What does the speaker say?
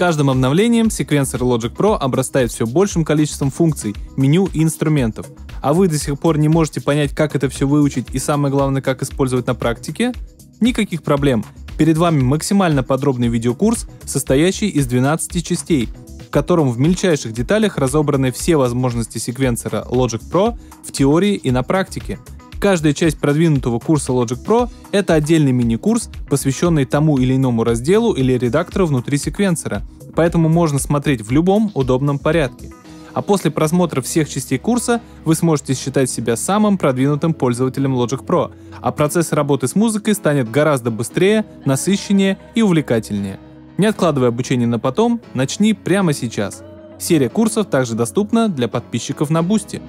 каждым обновлением секвенсор Logic Pro обрастает все большим количеством функций, меню и инструментов. А вы до сих пор не можете понять, как это все выучить и самое главное, как использовать на практике? Никаких проблем. Перед вами максимально подробный видеокурс, состоящий из 12 частей, в котором в мельчайших деталях разобраны все возможности секвенсора Logic Pro в теории и на практике. Каждая часть продвинутого курса Logic Pro — это отдельный мини-курс, посвященный тому или иному разделу или редактору внутри секвенсора, поэтому можно смотреть в любом удобном порядке. А после просмотра всех частей курса вы сможете считать себя самым продвинутым пользователем Logic Pro, а процесс работы с музыкой станет гораздо быстрее, насыщеннее и увлекательнее. Не откладывай обучение на потом, начни прямо сейчас. Серия курсов также доступна для подписчиков на Boosty.